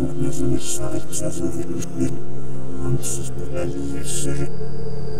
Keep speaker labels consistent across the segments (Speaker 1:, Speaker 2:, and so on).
Speaker 1: Thank you.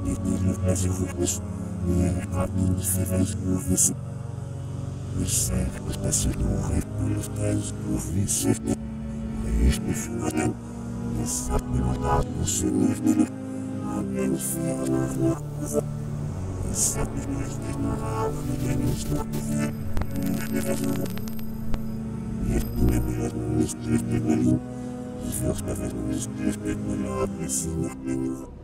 Speaker 1: nicht natürlich, was ich wissen. Nee, ich kann nur nicht viel, was ich nur wissen. Ich sage, das passiert nur recht, nur das ich nur wie es ist. Wenn ich mich würde, das hat mir noch Daten, muss ich nicht wieder. Und wenn ich viel danach nachgesagt, das hat mich nicht richtig nachher, wie wenn ich noch gesehen, nicht mehr versuche. Ich bin ich mir nicht richtig in Berlin. Ich fürchte, wenn ich nicht richtig in Berlin habe, ist sie noch weniger.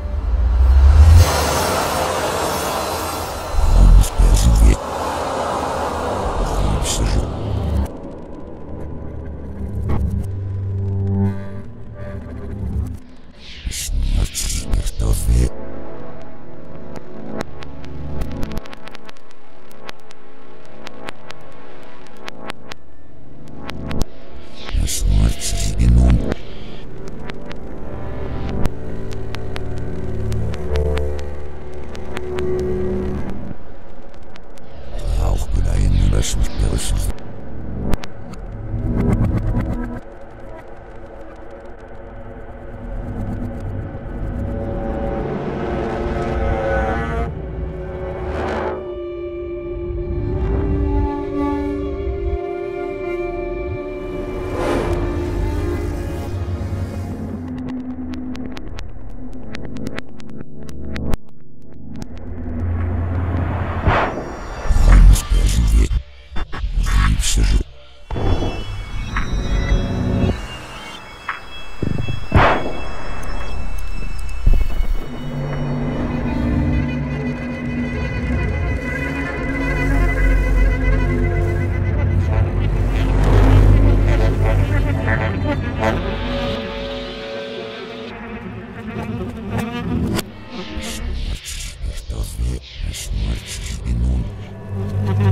Speaker 1: inmunda.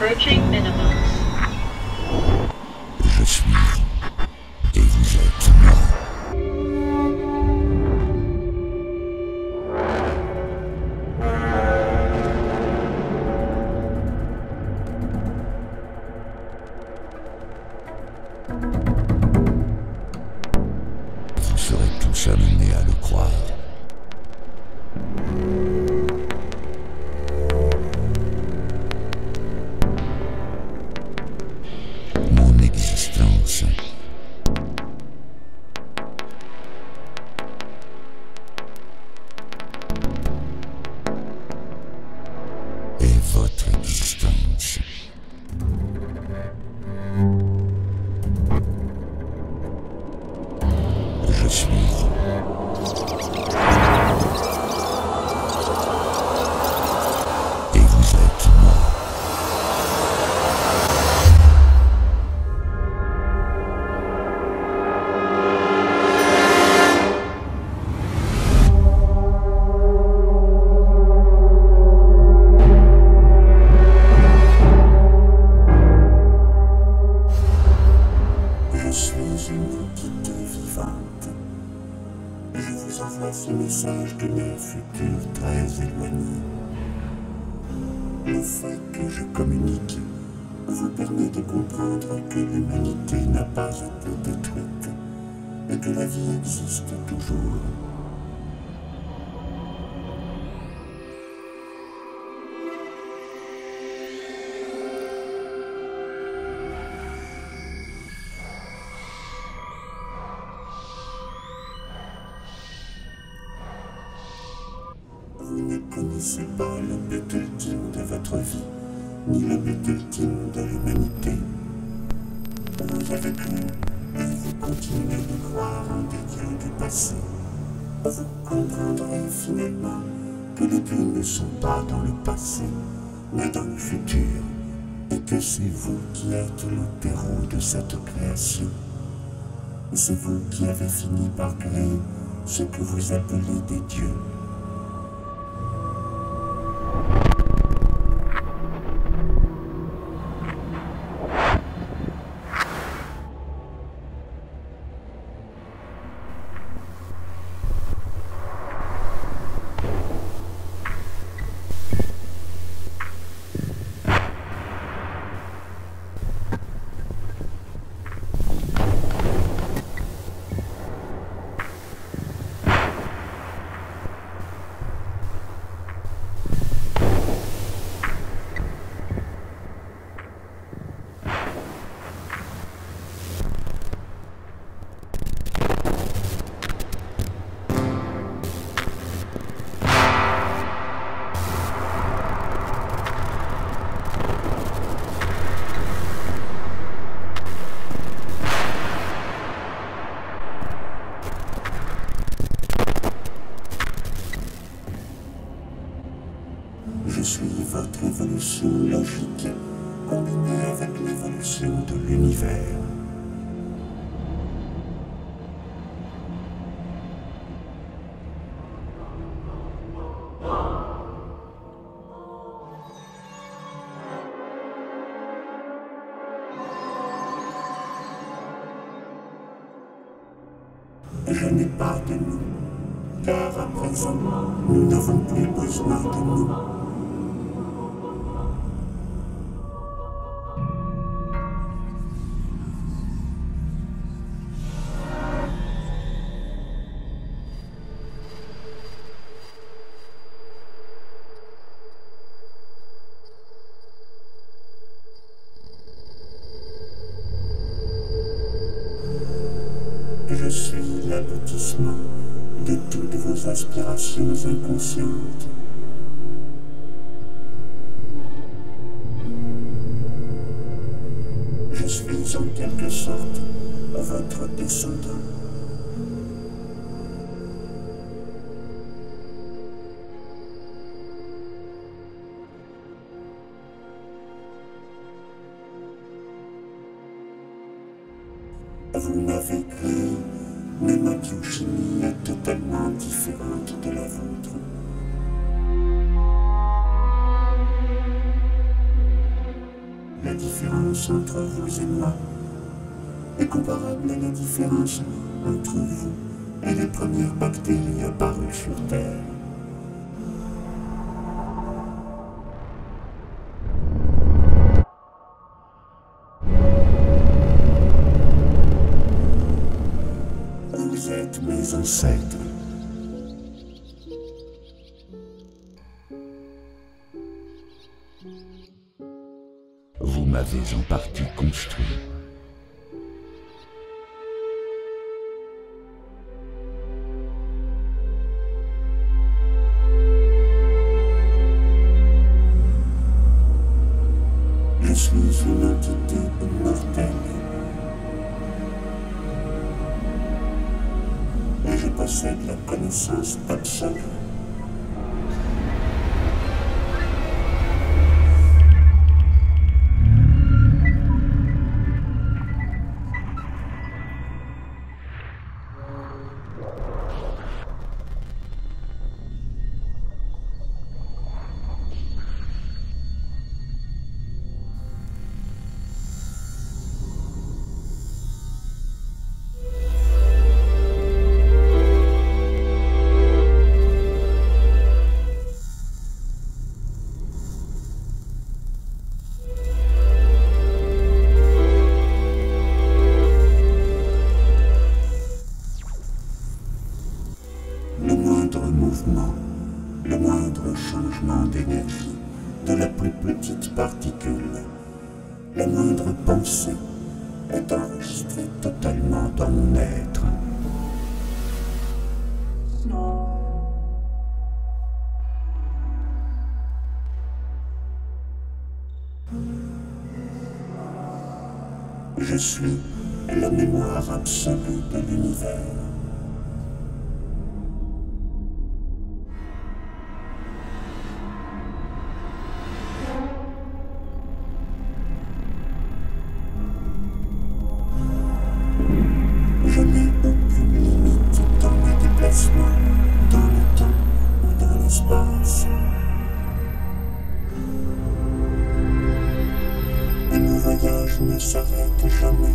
Speaker 2: approaching
Speaker 1: connaissez pas le but ultime de votre vie, ni le but ultime de l'humanité. Vous avez cru et vous continuez de croire en des dieux du passé. Vous comprendrez finalement que les dieux ne sont pas dans le passé, mais dans le futur, et que c'est vous qui êtes le terreau de cette création. C'est vous qui avez fini par créer ce que vous appelez des dieux. Je n'ai pas de nous, car à présent, nous n'avons plus besoin de nous. Je suis de toutes vos aspirations inconscientes. Je suis en quelque sorte votre descendant. Est totalement différente de la vôtre. La différence entre vous et moi est comparable à la différence entre vous et les premières bactéries apparues sur Terre. Ancêtres. Vous m'avez en partie construit. Je suis une entité immortelle. Je possède la connaissance absolue. De la plus petite particule, la moindre pensée est enregistrée totalement dans mon être. Je suis la mémoire absolue de l'univers. S'arrête jamais.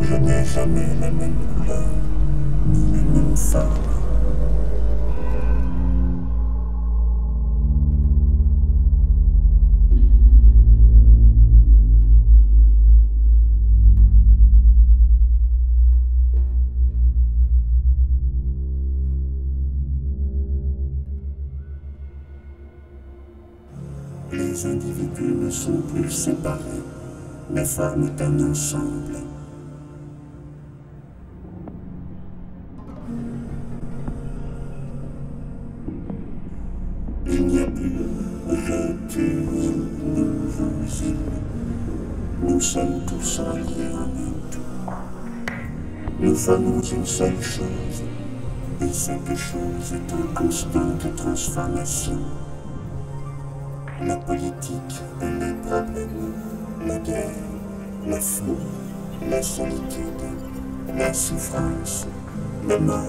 Speaker 1: Je n'ai jamais la même couleur, ni la même forme. Ne sont plus séparés, mais forment un ensemble. Il n'y a plus il, nous. Nous sommes tous reliés en un. Nous formons une seule chose, et cette chose est en constante transformation. La politique les problèmes, la guerre, la foule, la solitude, la souffrance, la mort,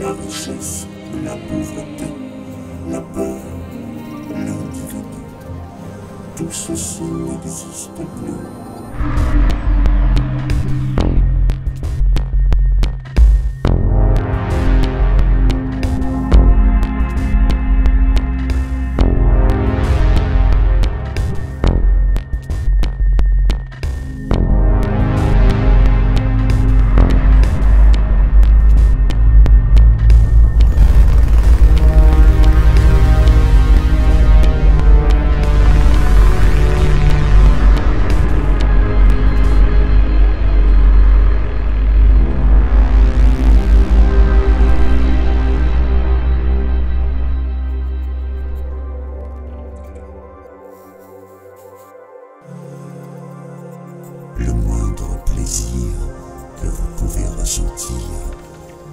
Speaker 1: la richesse, la pauvreté, la peur, l'individu. Tout ceci n'existe plus.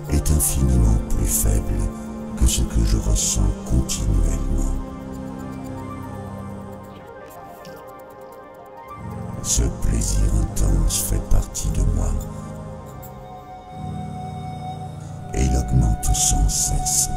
Speaker 1: Est infiniment plus faible que ce que je ressens continuellement. Ce plaisir intense fait partie de moi et il augmente sans cesse.